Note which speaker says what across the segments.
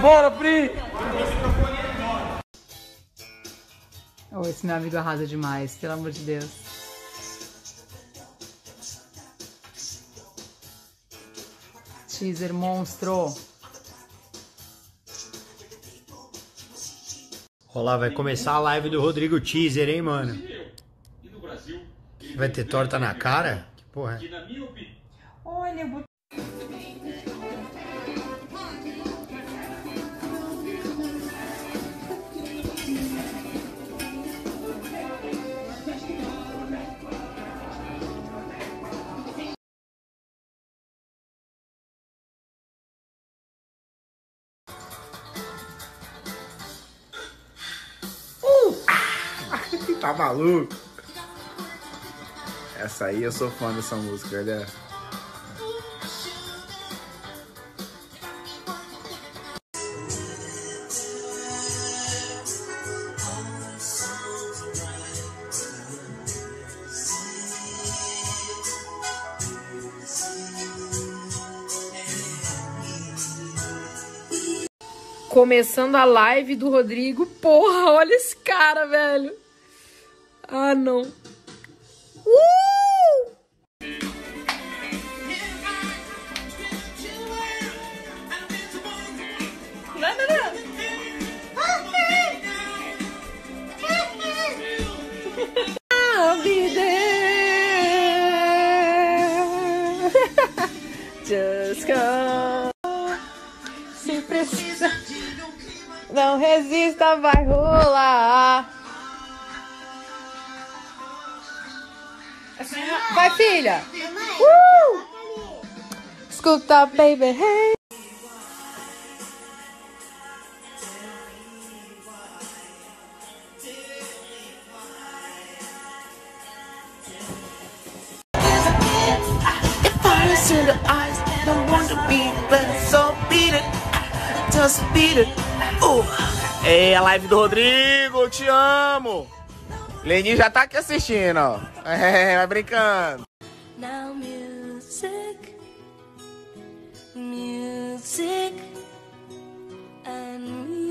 Speaker 1: Bora, Pri!
Speaker 2: Oh, esse meu amigo arrasa demais, pelo amor de Deus. Teaser monstro.
Speaker 3: Olá, vai começar a live do Rodrigo Teaser, hein, mano? Vai ter torta na cara? Que porra é?
Speaker 2: Olha, eu
Speaker 4: Tá maluco? Essa aí eu sou fã dessa música, olha.
Speaker 2: Começando a live do Rodrigo. Porra, olha esse cara, velho. Ah, não. Uh! Não, não, não. Precisa. Não resista, vai rolar. Vai, filha. Uh! Escuta, baby, hey.
Speaker 5: Fires in the eyes, don't want to be, but so beat it, just beat it. Uh.
Speaker 4: Ei, a live do Rodrigo, te amo! Leni já tá aqui assistindo, ó. É, vai brincando.
Speaker 5: Now music, music, and me.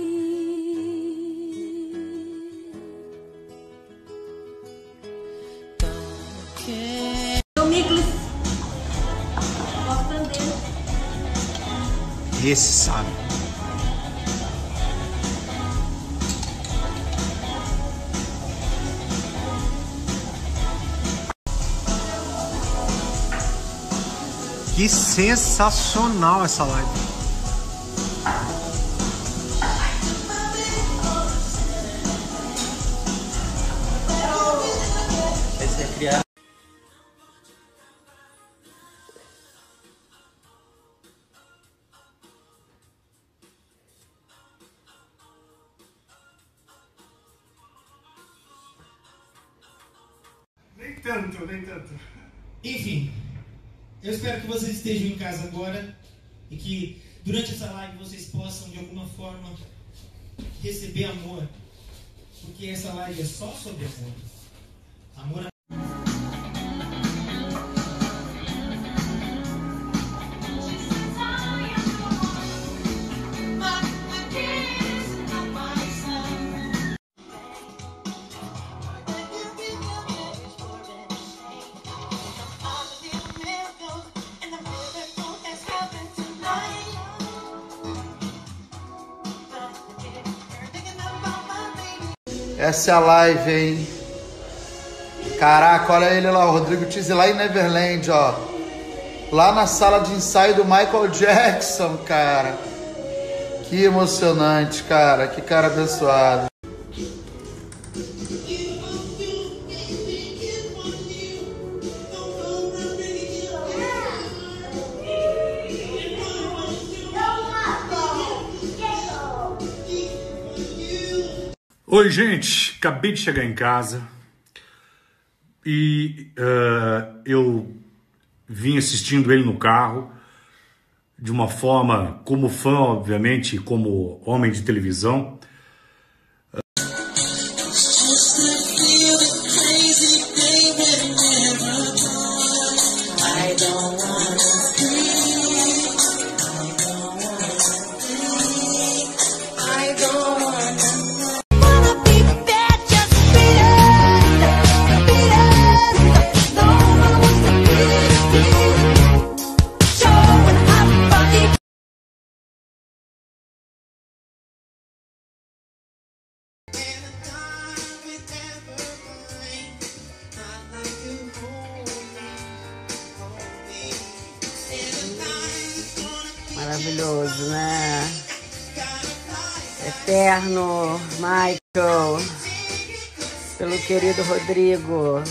Speaker 5: Don't care.
Speaker 3: Esse sabe. Que sensacional essa live.
Speaker 6: Espero que vocês estejam em casa agora e que durante essa live vocês possam de alguma forma receber amor, porque essa live é só sobre amor. Amor
Speaker 7: Essa é a live, hein? Caraca, olha ele lá, o Rodrigo Tizzi lá em Neverland, ó. Lá na sala de ensaio do Michael Jackson, cara. Que emocionante, cara. Que cara abençoado.
Speaker 8: Oi, gente. Acabei de chegar em casa e eh, eu vim assistindo ele no carro de uma forma como fã, obviamente, como homem de televisão.
Speaker 9: Maravilhoso, né? Eterno Michael, pelo querido Rodrigo.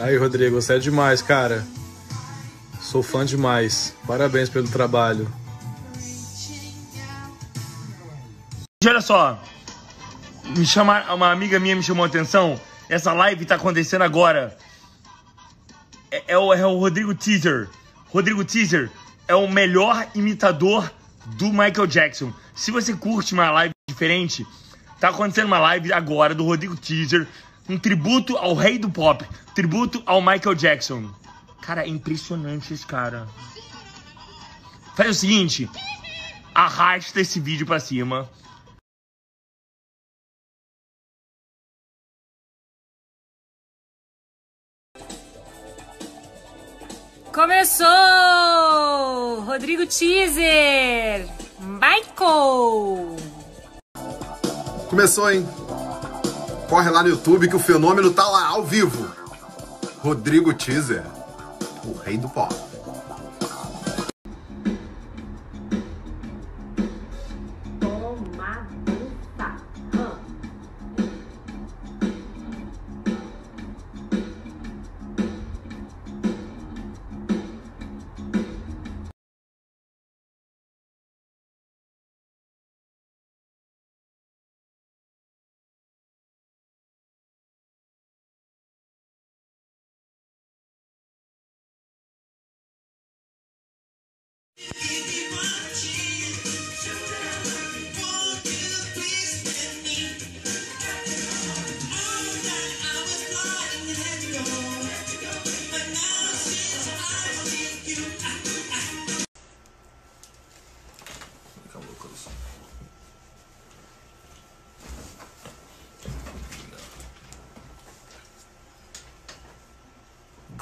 Speaker 10: Aí, Rodrigo, você é demais, cara. Sou fã demais. Parabéns pelo trabalho.
Speaker 11: Olha só, me chama, uma amiga minha me chamou a atenção. Essa live tá acontecendo agora. É, é o, é o Rodrigo Teaser. Rodrigo Teaser é o melhor imitador do Michael Jackson. Se você curte uma live diferente, tá acontecendo uma live agora do Rodrigo Teaser, um tributo ao rei do pop, tributo ao Michael Jackson. Cara, é impressionante esse cara. Faz o seguinte, arrasta esse vídeo pra cima.
Speaker 2: Começou! Rodrigo Teaser! Michael!
Speaker 12: Começou, hein? Corre lá no YouTube que o fenômeno tá lá, ao vivo. Rodrigo Teaser, o rei do pop.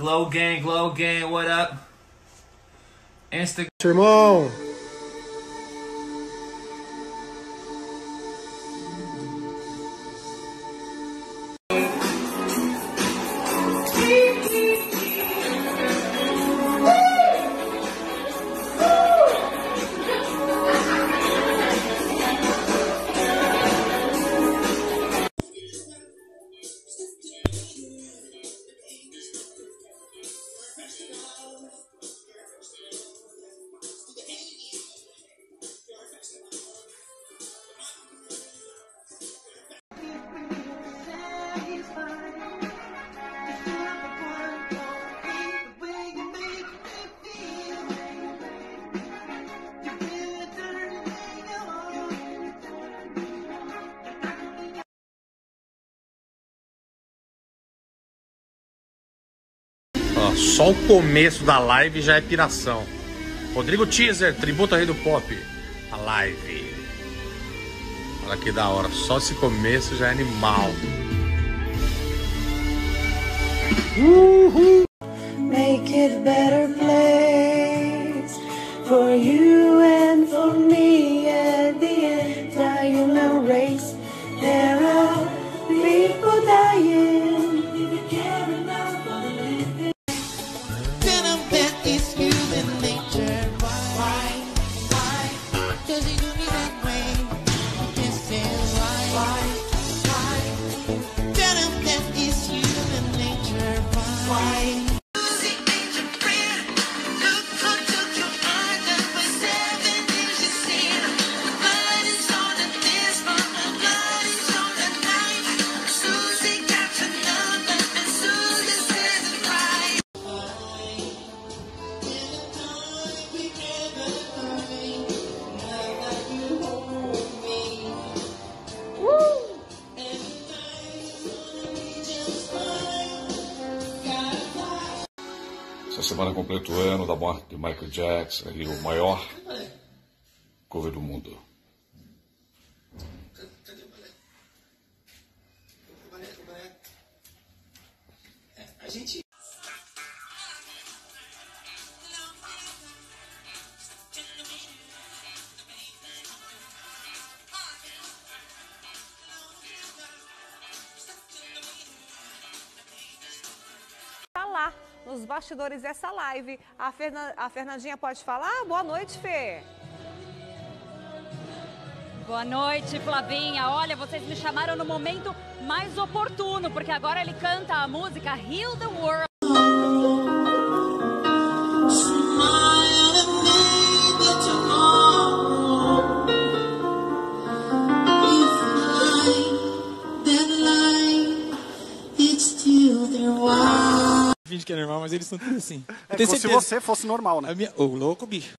Speaker 4: Glow gang, glow gang, what up? Instagram.
Speaker 10: Irmão!
Speaker 13: Só o começo da live já é piração. Rodrigo Teaser, tributo ao rei do pop. A live. Olha que da hora. Só esse começo já é animal.
Speaker 14: Uhul. Make it better
Speaker 15: semana completa o ano da morte de Michael Jackson, ele, o maior cover do mundo.
Speaker 16: Bastidores dessa live. A, a Fernandinha pode falar? Boa noite, Fê.
Speaker 17: Boa noite, Flavinha. Olha, vocês me chamaram no momento mais oportuno, porque agora ele canta a música Heal the World.
Speaker 14: Finge que é normal, mas eles são tudo assim.
Speaker 18: É como se você fosse normal, né?
Speaker 14: Minha... Ô, louco, bicho.